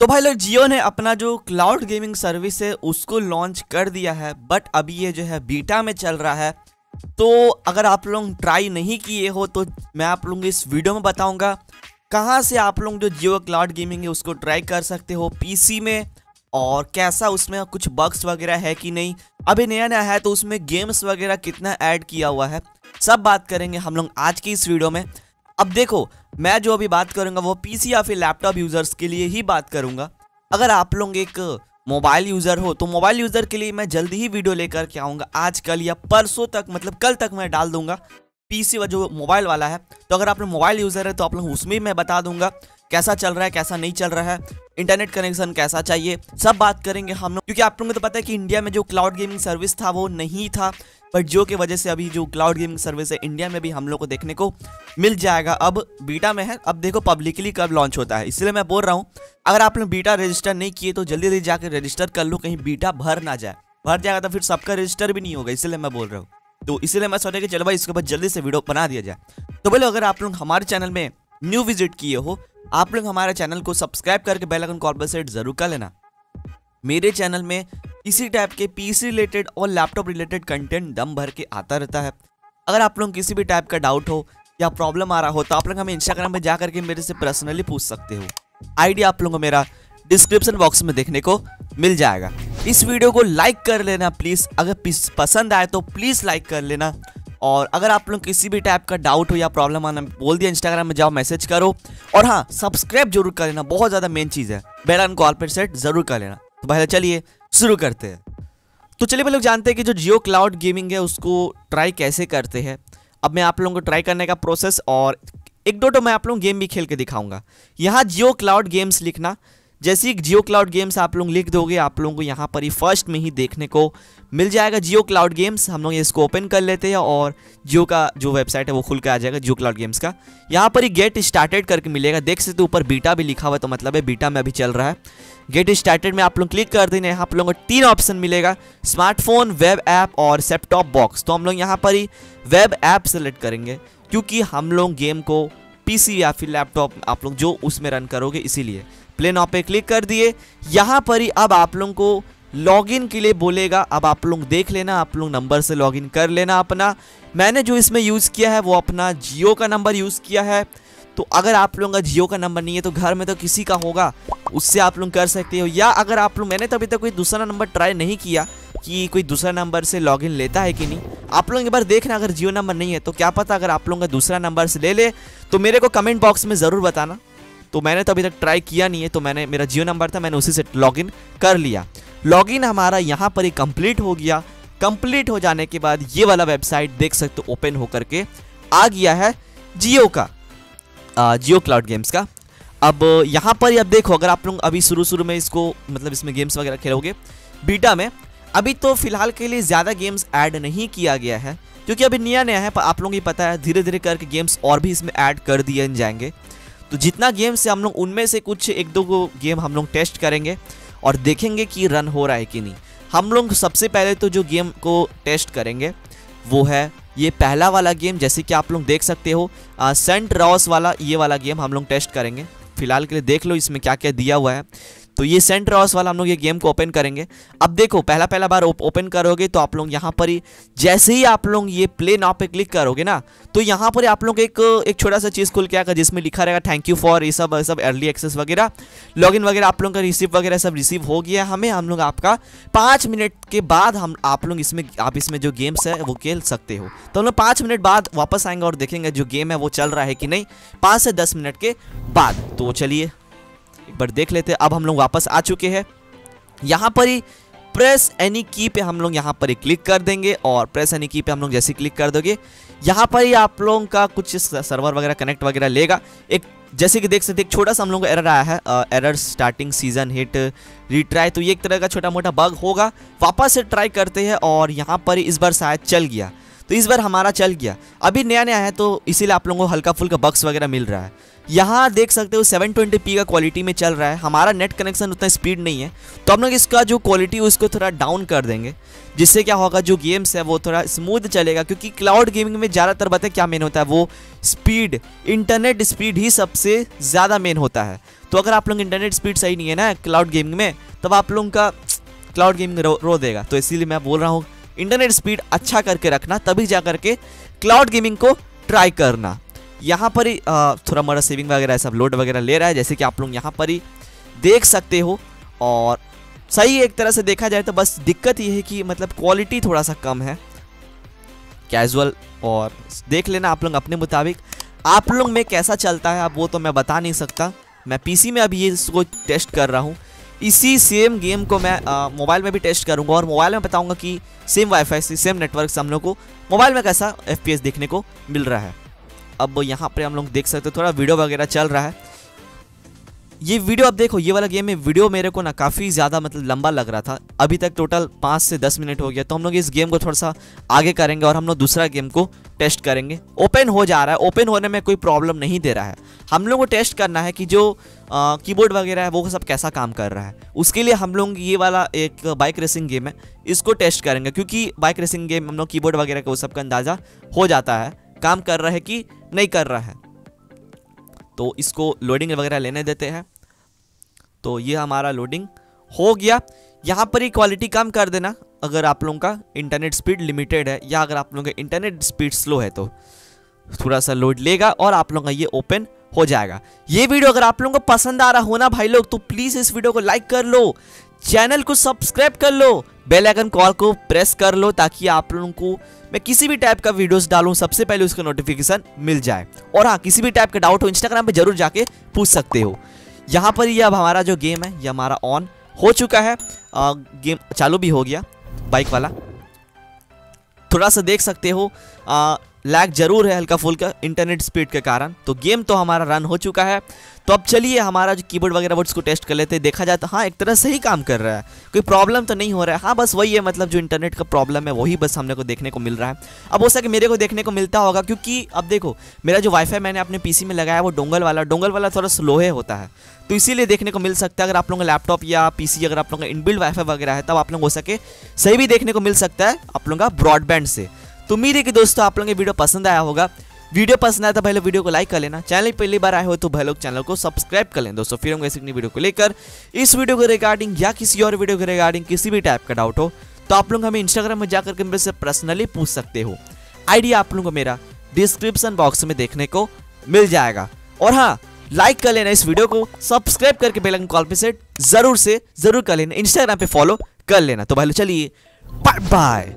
तो भाई लोग, जियो ने अपना जो क्लाउड गेमिंग सर्विस है, उसको लॉन्च कर दिया है बट अभी ये जो है बीटा में चल रहा है। तो अगर आप लोग ट्राई नहीं किए हो तो मैं आप लोगों इस वीडियो में बताऊँगा, कहाँ से आप लोग जो जियो क्लाउड गेमिंग है, उसको ट्राई कर सकते हो पीसी में, और कैसा उसमें कुछ बग्स वगैरह है कि नहीं। अभी नया नया है तो उसमें गेम्स वगैरह कितना ऐड किया हुआ है, सब बात करेंगे हम लोग आज की इस वीडियो में। अब देखो मैं जो अभी बात करूँगा, वो पीसी या फिर लैपटॉप यूज़र्स के लिए ही बात करूँगा। अगर आप लोग एक मोबाइल यूज़र हो तो मोबाइल यूज़र के लिए मैं जल्दी ही वीडियो लेकर के आऊँगा। आज कल या परसों तक मतलब कल तक मैं डाल दूँगा। पीसी जो मोबाइल वाला है तो अगर आप लोग मोबाइल यूज़र है तो आप लोग उसमें मैं बता दूँगा। कैसा चल रहा है, कैसा नहीं चल रहा है इंटरनेट कनेक्शन कैसा चाहिए, सब बात करेंगे हम लोग। क्योंकि आप लोगों को तो पता है कि इंडिया में जो क्लाउड गेमिंग सर्विस था, वो नहीं था। बट जो की वजह से अभी जो क्लाउड गेमिंग सर्विस है इंडिया में भी हम लोग को देखने को मिल जाएगा। अब बीटा में है, अब देखो पब्लिकली कब लॉन्च होता है। इसलिए मैं बोल रहा हूँ, अगर आप लोग बीटा रजिस्टर नहीं किए तो जल्दी जल्दी जाकर रजिस्टर कर लो, कहीं बीटा भर ना जाए। भर जाएगा तो फिर सबका रजिस्टर भी नहीं होगा, इसलिए मैं बोल रहा हूँ। तो इसलिए मैं सोचा कि चलो भाई, इसके बाद जल्दी से वीडियो बना दिया जाए। तो बोलो, अगर आप लोग हमारे चैनल में न्यू विज़िट किए हो आप लोग हमारे चैनल को सब्सक्राइब करके बेल आइकन पर सेट ज़रूर कर लेना। मेरे चैनल में इसी टाइप के पीसी रिलेटेड और लैपटॉप रिलेटेड कंटेंट दम भर के आता रहता है। अगर आप लोग किसी भी टाइप का डाउट हो या प्रॉब्लम आ रहा हो तो आप लोग हमें इंस्टाग्राम पर जा करके मेरे से पर्सनली पूछ सकते हो। आईडी आप लोगों को मेरा डिस्क्रिप्शन बॉक्स में देखने को मिल जाएगा। इस वीडियो को लाइक कर लेना, प्लीज़। अगर पसंद आए तो प्लीज़ लाइक कर लेना। और अगर आप लोग किसी भी टाइप का डाउट हो या प्रॉब्लम आना, बोल दिया इंस्टाग्राम में जाओ मैसेज करो। और हाँ सब्सक्राइब ज़रूर कर लेना, बहुत ज़्यादा मेन चीज़ है। बेल आइकन कॉल पर सेट ज़रूर कर लेना। तो पहले चलिए, शुरू करते हैं। तो चलिए भाई लोग, जानते हैं कि जो जियो क्लाउड गेमिंग है, उसको ट्राई कैसे करते हैं? अब मैं आप लोगों को ट्राई करने का प्रोसेस और एक दो तो मैं आप लोगों गेम भी खेल के दिखाऊँगा। यहाँ जियो क्लाउड गेम्स लिखना जैसे ही जियो क्लाउड गेम्स आप लोग लिख दोगे, आप लोगों को यहाँ पर ही फ़र्स्ट में ही देखने को मिल जाएगा। जियो क्लाउड गेम्स, हम लोग इसको ओपन कर लेते हैं और जियो का जो वेबसाइट है वो खुल के आ जाएगा, जियो क्लाउड गेम्स का। यहाँ पर ही गेट स्टार्टेड करके मिलेगा। देख सकते ऊपर बीटा भी लिखा हुआ तो मतलब है बीटा में अभी चल रहा है। गेट स्टार्टेड में आप लोग क्लिक कर देंगे यहाँ आप लोगों को तीन ऑप्शन मिलेगा, स्मार्टफ़ोन, वेब ऐप और सेपटॉप बॉक्स। तो हम लोग यहाँ पर ही वेब ऐप सेलेक्ट करेंगे, क्योंकि हम लोग गेम को पीसी या फिर लैपटॉप आप लोग जो उसमें रन करोगे, इसीलिए। प्ले नाउ पे क्लिक कर दिए। यहाँ पर ही अब आप लोगों को लॉगिन के लिए बोलेगा, अब आप लोग देख लेना, आप लोग नंबर से लॉगिन कर लेना अपना। मैंने जो इसमें यूज़ किया है, वो अपना जियो का नंबर यूज़ किया है। तो अगर आप लोगों का जियो का नंबर नहीं है तो घर में तो किसी का होगा, उससे आप लोग कर सकते हो। या अगर आप लोग, मैंने तो अभी तक कोई दूसरा नंबर ट्राई नहीं किया कि कोई दूसरा नंबर से लॉगिन लेता है कि नहीं। आप लोग एक बार देखना, अगर जियो नंबर नहीं है तो क्या पता अगर आप लोगों का दूसरा नंबर से ले ले। तो मेरे को कमेंट बॉक्स में ज़रूर बताना। तो मैंने तो अभी तक ट्राई किया नहीं है तो मैंने, मेरा जियो नंबर था, मैंने उसी से लॉगिन कर लिया। लॉगिन हमारा यहाँ पर ही कंप्लीट हो गया। कंप्लीट हो जाने के बाद ये वाला वेबसाइट देख सकते हो ओपन होकर के आ गया है जियो का जियो क्लाउड गेम्स का। अब यहाँ पर ही अब देखो, अगर आप लोग अभी शुरू शुरू में इसको मतलब इसमें गेम्स वगैरह खेलोगे बीटा में, अभी तो फ़िलहाल के लिए ज़्यादा गेम्स ऐड नहीं किया गया है, क्योंकि अभी नया नया है, पर आप लोगों को पता है धीरे धीरे करके गेम्स और भी इसमें ऐड कर दिए जाएँगे। तो जितना गेम से हम लोग, उनमें से कुछ एक दो गेम हम लोग टेस्ट करेंगे और देखेंगे कि रन हो रहा है कि नहीं। हम लोग सबसे पहले तो जो गेम को टेस्ट करेंगे, वो है ये पहला वाला गेम, जैसे कि आप लोग देख सकते हो सेंट रॉस वाला, ये वाला गेम हम लोग टेस्ट करेंगे। फ़िलहाल के लिए देख लो, इसमें क्या क्या दिया हुआ है। तो ये सेंट रॉस वाला हम लोग ये गेम को ओपन करेंगे। अब देखो, पहला पहला बार ओपन करोगे तो आप लोग यहाँ पर ही, जैसे ही आप लोग ये प्ले नाव पे क्लिक करोगे ना तो यहाँ पर आप लोग एक एक छोटा सा चीज़ खुल के आएगा जिसमें लिखा रहेगा थैंक यू फॉर ये सब सब अर्ली एक्सेस वगैरह लॉगिन वगैरह आप लोग का रिसीव वगैरह सब रिसीव हो गया हमें। हम लोग आपका पाँच मिनट के बाद हम, आप लोग इसमें, आप इसमें जो गेम्स है वो खेल सकते हो। तो हम लोग पाँच मिनट बाद वापस आएँगे और देखेंगे जो गेम है वो चल रहा है कि नहीं, पाँच से दस मिनट के बाद। तो चलिए बार देख लेते हैं। अब हम लोग वापस आ चुके हैं। यहाँ पर ही प्रेस एनी की पे हम लोग यहाँ पर ही क्लिक कर देंगे और प्रेस एनी की पे हम लोग जैसे क्लिक कर दोगे, यहाँ पर ही आप लोगों का कुछ सर्वर वगैरह कनेक्ट वगैरह लेगा। एक, जैसे कि देख सकते एक छोटा सा हम लोग एरर आया है। Error starting season hit retry तो ये एक तरह का छोटा मोटा बग होगा। वापस से ट्राई करते हैं और यहाँ पर इस बार शायद चल गया। तो इस बार हमारा चल गया। अभी नया नया है तो इसीलिए आप लोगों को हल्का फुल्का बक्स वगैरह मिल रहा है। यहाँ देख सकते हो 720p का क्वालिटी में चल रहा है। हमारा नेट कनेक्शन उतना स्पीड नहीं है। तो हम लोग इसका जो क्वालिटी उसको थोड़ा डाउन कर देंगे। जिससे क्या होगा जो गेम्स है वो थोड़ा स्मूथ चलेगा। क्योंकि क्लाउड गेमिंग में ज़्यादातर बातें क्या मेन होता है? वो स्पीड इंटरनेट स्पीड ही सबसे ज़्यादा मेन होता है। तो अगर आप लोग इंटरनेट स्पीड सही नहीं है ना क्लाउड गेमिंग में तब आप लोगों का क्लाउड गेमिंग रो, रो देगा। तो इसीलिए मैं बोल रहा हूँ इंटरनेट स्पीड अच्छा करके रखना तभी जा करके क्लाउड गेमिंग को ट्राई करना। यहाँ पर ही थोड़ा मोटा सेविंग वगैरह सब लोड वगैरह ले रहा है, जैसे कि आप लोग यहाँ पर ही देख सकते हो। और सही एक तरह से देखा जाए तो बस दिक्कत ये है कि मतलब क्वालिटी थोड़ा सा कम है। कैजुअल और देख लेना आप लोग अपने मुताबिक। आप लोग में कैसा चलता है अब वो तो मैं बता नहीं सकता। मैं पीसी में अभी ये इसको टेस्ट कर रहा हूँ। इसी सेम गेम को मैं मोबाइल में भी टेस्ट करूँगा और मोबाइल में बताऊँगा कि सेम वाईफाई से सेम नेटवर्क से हम लोग को मोबाइल में कैसा एफपीएस देखने को मिल रहा है। अब यहाँ पर हम लोग देख सकते हो, थोड़ा वीडियो वगैरह चल रहा है। ये वीडियो अब देखो, ये वाला गेम में वीडियो मेरे को ना काफ़ी ज़्यादा मतलब लंबा लग रहा था। अभी तक टोटल पाँच से दस मिनट हो गया तो हम लोग इस गेम को थोड़ा सा आगे करेंगे और हम लोग दूसरा गेम को टेस्ट करेंगे। ओपन हो जा रहा है ओपन होने में कोई प्रॉब्लम नहीं दे रहा है। हम लोग को टेस्ट करना है कि जो कीबोर्ड वगैरह है, वो सब कैसा काम कर रहा है। उसके लिए हम लोग ये वाला एक बाइक रेसिंग गेम है, इसको टेस्ट करेंगे, क्योंकि बाइक रेसिंग गेम हम लोग कीबोर्ड वगैरह का वो सब का अंदाज़ा हो जाता है। काम कर रहा है कि नहीं कर रहा है। तो इसको लोडिंग वगैरह लेने देते हैं। तो ये हमारा लोडिंग हो गया। यहाँ पर ही क्वालिटी कम कर देना। अगर आप लोगों का इंटरनेट स्पीड लिमिटेड है या अगर आप लोगों का इंटरनेट स्पीड स्लो है तो थोड़ा सा लोड लेगा और आप लोगों का ये ओपन हो जाएगा। ये वीडियो अगर आप लोगों को पसंद आ रहा हो ना भाई लोग तो प्लीज़ इस वीडियो को लाइक कर लो। चैनल को सब्सक्राइब कर लो बेल आइकन कॉल को प्रेस कर लो ताकि आप लोगों को मैं किसी भी टाइप का वीडियोस डालूं सबसे पहले उसका नोटिफिकेशन मिल जाए। और हाँ किसी भी टाइप का डाउट हो इंस्टाग्राम पे ज़रूर जाके पूछ सकते हो। यहाँ पर ये अब हमारा जो गेम है ये हमारा ऑन हो चुका है। आ, गेम चालू भी हो गया बाइक वाला। थोड़ा सा देख सकते हो आ, लैग ज़रूर है हल्का फुल्का इंटरनेट स्पीड के कारण। तो गेम तो हमारा रन हो चुका है। तो अब चलिए हमारा जो कीबोर्ड वगैरह वो उसको टेस्ट कर लेते हैं, देखा जाए तो हाँ एक तरह से ही काम कर रहा है। कोई प्रॉब्लम तो नहीं हो रहा है। हाँ बस वही है मतलब जो इंटरनेट का प्रॉब्लम है, वही बस हमने को देखने को मिल रहा है। अब हो सके मेरे को देखने को मिलता होगा, क्योंकि अब देखो, मेरा जो वाईफाई मैंने अपने पीसी में लगाया वो डोंगल वाला डोंगल वाला थोड़ा स्लोहे होता है। तो इसीलिए देखने को मिल सकता है, अगर आप लोगों का लैपटॉप या पीसी अगर आप लोगों का इनबिल्ड वाईफाई वगैरह है, तब आप लोग हो सके सही भी देखने को मिल सकता है आप लोगों का ब्रॉडबैंड से। तो उम्मीद है कि दोस्तों आप लोगों को वीडियो पसंद आया होगा। वीडियो पसंद आया तो पहले वीडियो को लाइक कर लेना। चैनल पहली बार आए हो तो भाई लोग चैनल को सब्सक्राइब कर लें। दोस्तों, फिर हम ऐसी वीडियो को लेकर इस वीडियो के रिगार्डिंग या किसी और वीडियो के रिगार्डिंग किसी भी टाइप का डाउट हो तो आप लोग हमें इंस्टाग्राम में जाकर के मेरे से पर्सनली पूछ सकते हो। आईडी आप लोगों को मेरा डिस्क्रिप्शन बॉक्स में देखने को मिल जाएगा। और हाँ लाइक कर लेना इस वीडियो को सब्सक्राइब करके बेल आइकन कॉल पे सेट ज़रूर से ज़रूर कर लेना। इंस्टाग्राम पे फॉलो कर लेना। तो भाई चलिए बाय बाय